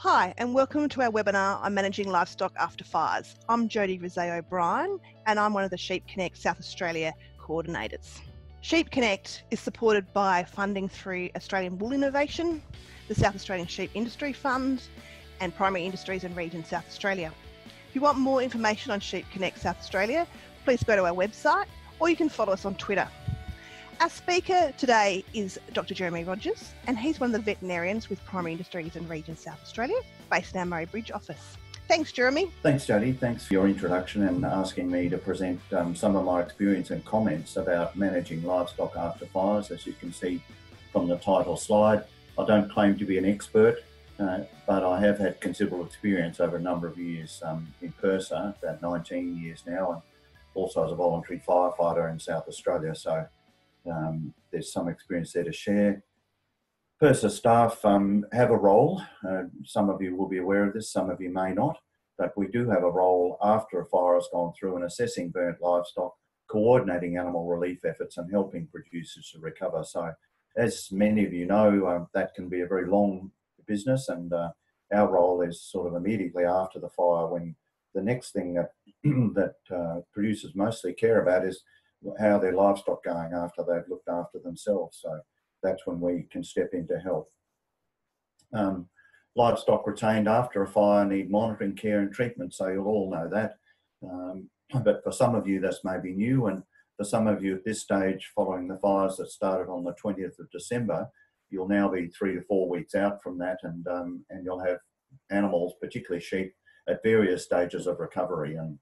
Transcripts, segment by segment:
Hi, and welcome to our webinar on managing livestock after fires. I'm Jodie Rizet O'Brien, and I'm one of the Sheep Connect South Australia coordinators. Sheep Connect is supported by funding through Australian Wool Innovation, the South Australian Sheep Industry Fund, and Primary Industries and Region South Australia. If you want more information on Sheep Connect South Australia, please go to our website or you can follow us on Twitter. Our speaker today is Dr. Jeremy Rogers, and he's one of the veterinarians with Primary Industries and Region South Australia, based in our Murray Bridge office. Thanks, Jeremy. Thanks, Jodie. Thanks for your introduction and asking me to present um, some of my experience and comments about managing livestock after fires. As you can see from the title slide, I don't claim to be an expert, uh, but I have had considerable experience over a number of years um, in PIRSA, about 19 years now, and also as a voluntary firefighter in South Australia. So um, there's some experience there to share. PIRSA staff um, have a role. Uh, some of you will be aware of this, some of you may not, but we do have a role after a fire has gone through in assessing burnt livestock, coordinating animal relief efforts and helping producers to recover. So as many of you know, uh, that can be a very long business and uh, our role is sort of immediately after the fire when the next thing that, that uh, producers mostly care about is how their livestock going after they've looked after themselves. So that's when we can step in to help. Um, livestock retained after a fire need monitoring, care, and treatment. So you'll all know that. Um, but for some of you, this may be new, and for some of you at this stage, following the fires that started on the 20th of December, you'll now be three to four weeks out from that, and um, and you'll have animals, particularly sheep, at various stages of recovery. And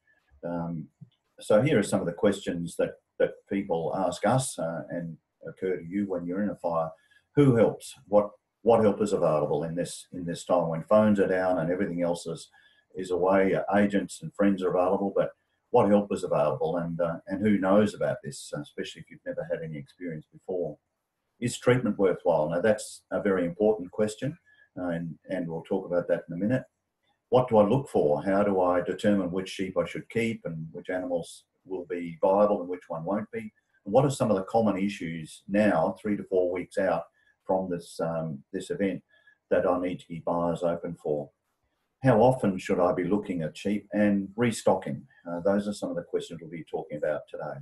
um, so here are some of the questions that that people ask us uh, and occur to you when you're in a fire. Who helps? What what help is available in this in this time when phones are down and everything else is is away? Uh, agents and friends are available, but what help is available and uh, and who knows about this, uh, especially if you've never had any experience before. Is treatment worthwhile? Now that's a very important question, uh, and and we'll talk about that in a minute. What do I look for? How do I determine which sheep I should keep and which animals will be viable and which one won't be. What are some of the common issues now, three to four weeks out from this, um, this event, that I need to keep eyes open for? How often should I be looking at sheep and restocking? Uh, those are some of the questions we'll be talking about today.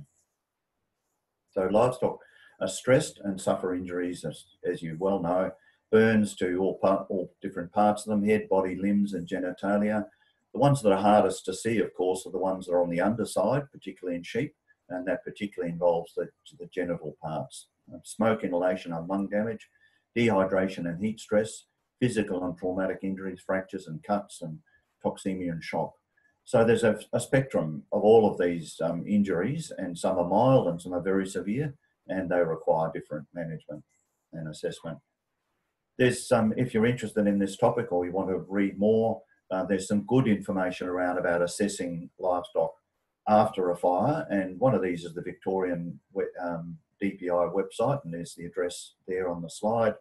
So livestock are stressed and suffer injuries, as, as you well know, burns to all, part, all different parts of them, head, body, limbs and genitalia, the ones that are hardest to see, of course, are the ones that are on the underside, particularly in sheep, and that particularly involves the, the genital parts. Uh, smoke inhalation and lung damage, dehydration and heat stress, physical and traumatic injuries, fractures and cuts, and toxemia and shock. So there's a, a spectrum of all of these um, injuries, and some are mild and some are very severe, and they require different management and assessment. There's some, um, if you're interested in this topic or you want to read more, uh, there's some good information around about assessing livestock after a fire, and one of these is the Victorian um, DPI website, and there's the address there on the slide.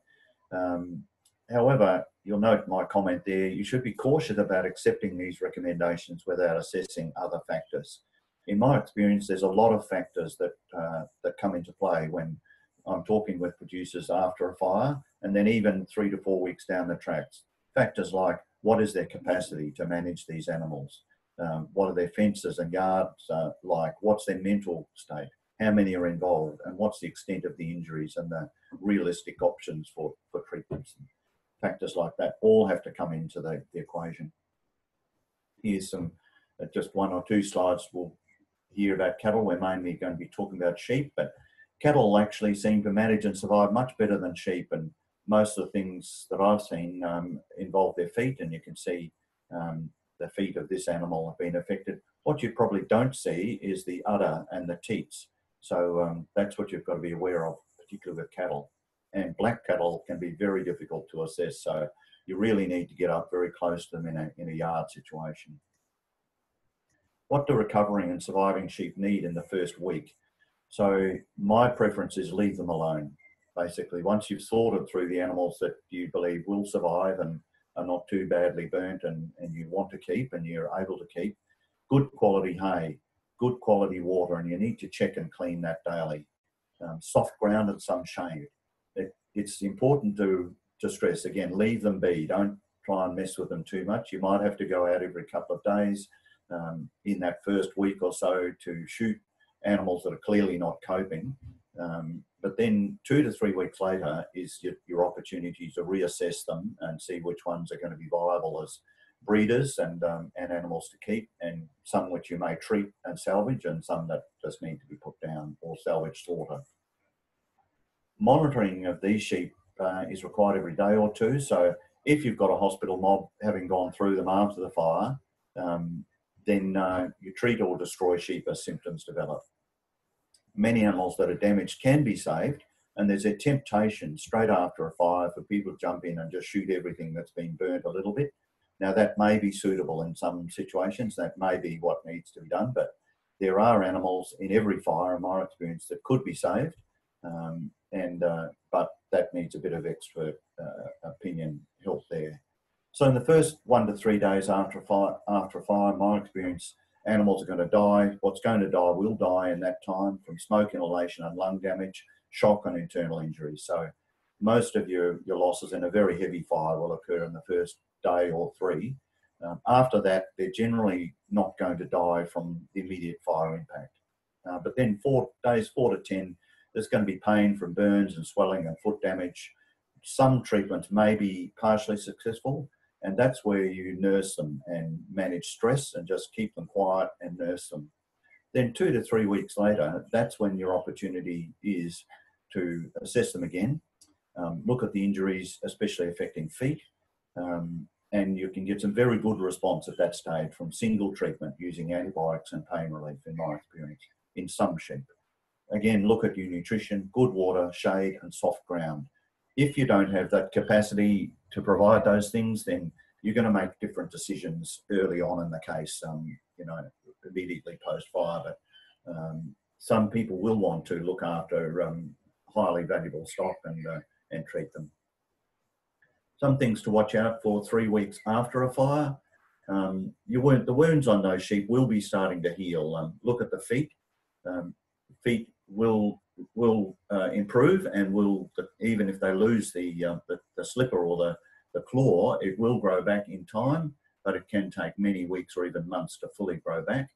Um, however, you'll note my comment there, you should be cautious about accepting these recommendations without assessing other factors. In my experience, there's a lot of factors that, uh, that come into play when I'm talking with producers after a fire, and then even three to four weeks down the tracks. Factors like what is their capacity to manage these animals? Um, what are their fences and yards uh, like? What's their mental state? How many are involved? And what's the extent of the injuries and the realistic options for, for treatments? Factors like that all have to come into the, the equation. Here's some, uh, just one or two slides we'll hear about cattle. We're mainly going to be talking about sheep, but cattle actually seem to manage and survive much better than sheep. And most of the things that I've seen um, involve their feet, and you can see um, the feet of this animal have been affected. What you probably don't see is the udder and the teats. So um, that's what you've got to be aware of, particularly with cattle. And black cattle can be very difficult to assess, so you really need to get up very close to them in a, in a yard situation. What do recovering and surviving sheep need in the first week? So my preference is leave them alone basically once you've sorted through the animals that you believe will survive and are not too badly burnt and, and you want to keep and you're able to keep good quality hay good quality water and you need to check and clean that daily um, soft ground and some shade it, it's important to to stress again leave them be don't try and mess with them too much. You might have to go out every couple of days um, in that first week or so to shoot animals that are clearly not coping. Um, but then two to three weeks later is your, your, opportunity to reassess them and see which ones are going to be viable as breeders and, um, and animals to keep, and some which you may treat and salvage, and some that just need to be put down or salvage slaughter. Monitoring of these sheep uh, is required every day or two. So if you've got a hospital mob having gone through them after the fire, um, then uh, you treat or destroy sheep as symptoms develop. Many animals that are damaged can be saved, and there's a temptation straight after a fire for people to jump in and just shoot everything that's been burnt a little bit. Now, that may be suitable in some situations, that may be what needs to be done, but there are animals in every fire, in my experience, that could be saved, um, and uh, but that needs a bit of expert uh, opinion help there. So in the first one to three days after a fire, after a fire, my experience, animals are going to die. What's going to die will die in that time from smoke inhalation and lung damage, shock and internal injuries. So most of your, your losses in a very heavy fire will occur in the first day or three. Um, after that, they're generally not going to die from the immediate fire impact. Uh, but then four days, four to 10, there's going to be pain from burns and swelling and foot damage. Some treatments may be partially successful, and that's where you nurse them and manage stress and just keep them quiet and nurse them. Then, two to three weeks later, that's when your opportunity is to assess them again, um, look at the injuries, especially affecting feet, um, and you can get some very good response at that stage from single treatment using antibiotics and pain relief, in my experience, in some sheep. Again, look at your nutrition, good water, shade, and soft ground. If you don't have that capacity to provide those things, then you're going to make different decisions early on in the case, um, you know, immediately post fire. But um, some people will want to look after um, highly valuable stock and, uh, and treat them. Some things to watch out for three weeks after a fire. Um, wound, the wounds on those sheep will be starting to heal. Um, look at the feet. Um, feet will will uh, improve and will even if they lose the, uh, the, the slipper or the the claw, it will grow back in time, but it can take many weeks or even months to fully grow back.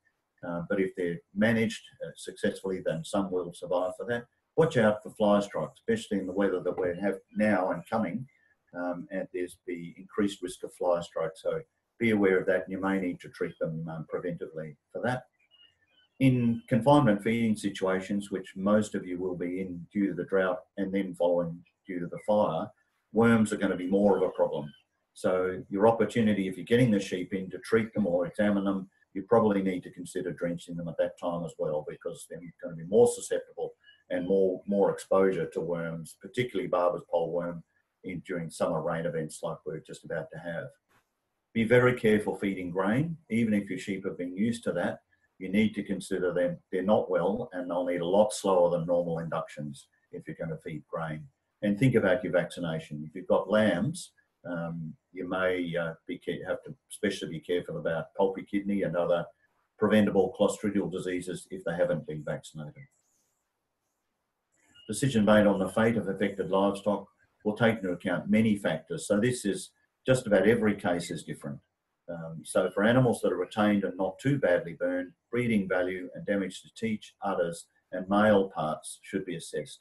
Uh, but if they're managed uh, successfully, then some will survive for that. Watch out for fly strikes, especially in the weather that we have now and coming. Um, and there's the increased risk of fly strikes. So be aware of that, and you may need to treat them um, preventively for that. In confinement feeding situations, which most of you will be in due to the drought and then following due to the fire, worms are going to be more of a problem. So your opportunity, if you're getting the sheep in to treat them or examine them, you probably need to consider drenching them at that time as well because they're going to be more susceptible and more more exposure to worms, particularly Barber's pole worm in, during summer rain events like we're just about to have. Be very careful feeding grain, even if your sheep have been used to that. You need to consider them they're not well and they'll need a lot slower than normal inductions if you're going to feed grain and think about your vaccination. If you've got lambs, um, you may uh, be have to especially be careful about pulpy kidney and other preventable clostridial diseases if they haven't been vaccinated. Decision made on the fate of affected livestock will take into account many factors. So this is just about every case is different. Um, so for animals that are retained and not too badly burned, breeding value and damage to teats, udders and male parts should be assessed.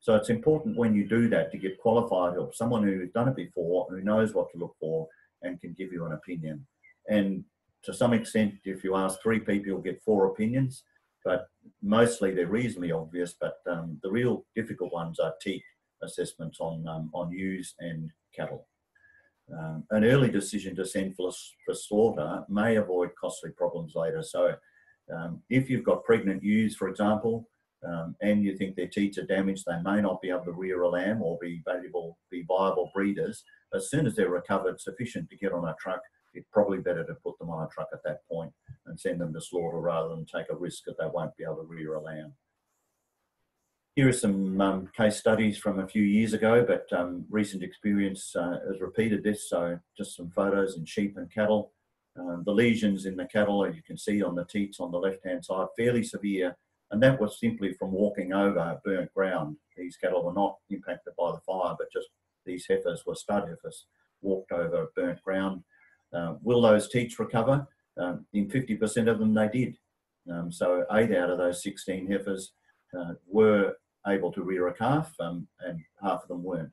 So it's important when you do that to get qualified help, someone who's done it before, who knows what to look for, and can give you an opinion. And to some extent, if you ask three people, you'll get four opinions, but mostly they're reasonably obvious. But um, the real difficult ones are teat assessments on um, on ewes and cattle. Um, an early decision to send for, for slaughter may avoid costly problems later. So, um, if you've got pregnant ewes, for example, um, and you think their teats are damaged, they may not be able to rear a lamb or be valuable, be viable breeders. As soon as they're recovered sufficient to get on a truck, it's probably better to put them on a truck at that point and send them to slaughter rather than take a risk that they won't be able to rear a lamb. Here are some um, case studies from a few years ago, but um, recent experience uh, has repeated this. So just some photos in sheep and cattle. Um, the lesions in the cattle, as you can see on the teats on the left-hand side, fairly severe and that was simply from walking over burnt ground. These cattle were not impacted by the fire, but just these heifers were stud heifers. walked over burnt ground. Uh, will those teats recover? Um, in 50% of them, they did. Um, so eight out of those 16 heifers uh, were able to rear a calf, um, and half of them weren't.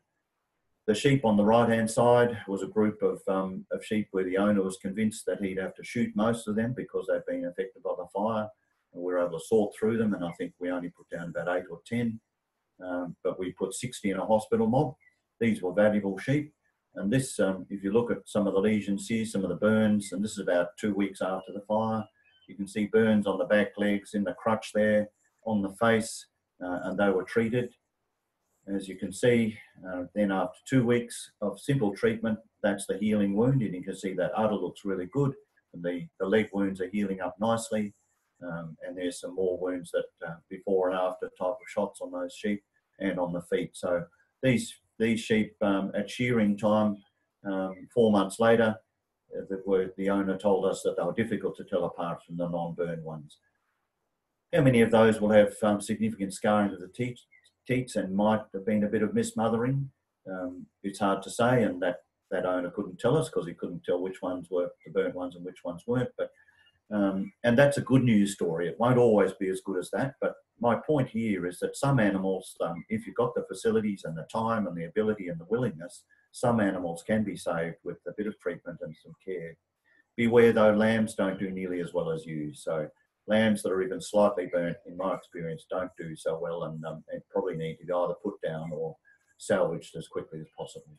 The sheep on the right hand side was a group of, um, of sheep where the owner was convinced that he'd have to shoot most of them because they'd been affected by the fire. And we were able to sort through them, and I think we only put down about eight or 10. Um, but we put 60 in a hospital mob. These were valuable sheep. And this, um, if you look at some of the lesions here, some of the burns, and this is about two weeks after the fire, you can see burns on the back legs, in the crutch there, on the face, and they were treated. As you can see, uh, then after two weeks of simple treatment, that's the healing wound, and you can see that udder looks really good, and the, the leg wounds are healing up nicely. Um, and there's some more wounds that uh, before and after type of shots on those sheep and on the feet. So these these sheep um, at shearing time, um, four months later, uh, were, the owner told us that they were difficult to tell apart from the non-burn ones. How many of those will have um, significant scarring of the teats, teats and might have been a bit of mismothering? Um, it's hard to say, and that that owner couldn't tell us because he couldn't tell which ones were the burnt ones and which ones weren't. But um, and that's a good news story. It won't always be as good as that, but my point here is that some animals, um, if you've got the facilities and the time and the ability and the willingness, some animals can be saved with a bit of treatment and some care. Beware though, lambs don't do nearly as well as you. So lambs that are even slightly burnt, in my experience, don't do so well and, um, probably need to be either put down or salvaged as quickly as possible.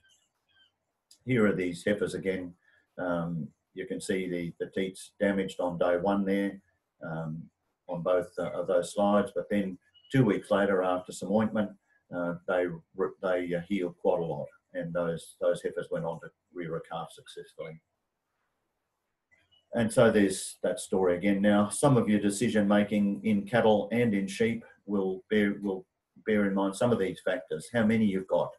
Here are these heifers again. Um, you can see the, the teats damaged on day one there. Um, on both uh, of those slides. But then two weeks later, after some ointment, uh, they they uh, healed quite a lot, and those those heifers went on to rear a calf successfully. And so there's that story again. Now, some of your decision making in cattle and in sheep will bear will bear in mind some of these factors: how many you've got,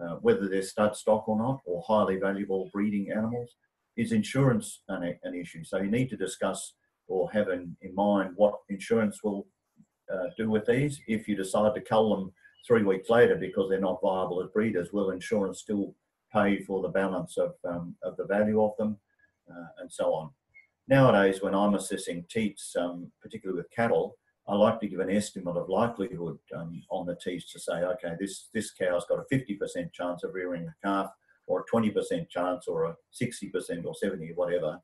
uh, whether they're stud stock or not, or highly valuable breeding animals. Is insurance an, an issue? So you need to discuss or have in, in mind what insurance will uh, do with these. If you decide to cull them three weeks later because they're not viable as breeders, will insurance still pay for the balance of, um, of the value of them uh, and so on. Nowadays, when I'm assessing teats, um, particularly with cattle, I like to give an estimate of likelihood um, on the teats to say, okay, this, this cow's got a 50% chance of rearing a calf, or a 20% chance, or a 60% or 70, whatever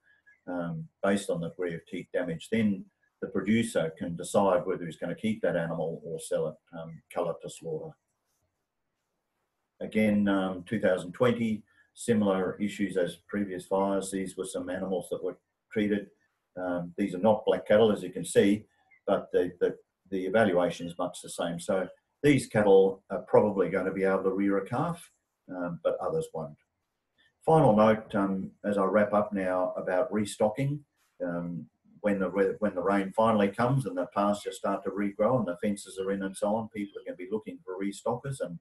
um, based on the degree of teat damage, then the producer can decide whether he's going to keep that animal or sell it, um, cull it to slaughter. Again, um, 2020, similar issues as previous fires. These were some animals that were treated. Um, these are not black cattle, as you can see, but the, the, the evaluation is much the same. So these cattle are probably going to be able to rear a calf, um, but others won't. Final note um, as I wrap up now about restocking. Um, when the when the rain finally comes and the pastures start to regrow and the fences are in and so on, people are going to be looking for restockers and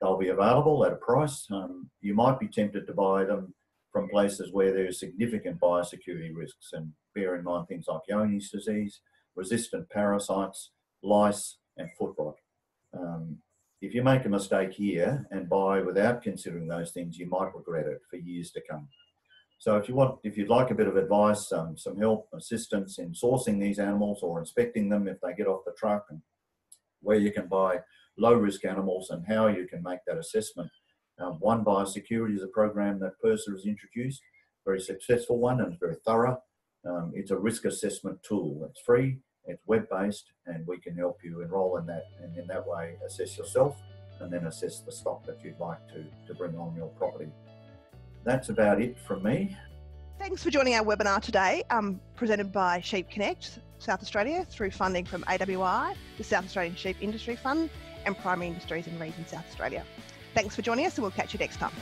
they'll be available at a price. Um, you might be tempted to buy them from places where there's significant biosecurity risks and bear in mind things like Johne's disease, resistant parasites, lice and foot rot. Um, if you make a mistake here and buy without considering those things, you might regret it for years to come. So if you want, if you'd like a bit of advice, um, some help, assistance in sourcing these animals or inspecting them if they get off the truck, and where you can buy low risk animals and how you can make that assessment. Um, one biosecurity is a program that PIRSA has introduced, very successful one and very thorough. Um, it's a risk assessment tool. It's free. It's web-based and we can help you enroll in that and in that way assess yourself and then assess the stock that you'd like to, to bring on your property. That's about it from me. Thanks for joining our webinar today, um, presented by Sheep Connect South Australia through funding from AWI, the South Australian Sheep Industry Fund, and Primary Industries and Region South Australia. Thanks for joining us, and we'll catch you next time.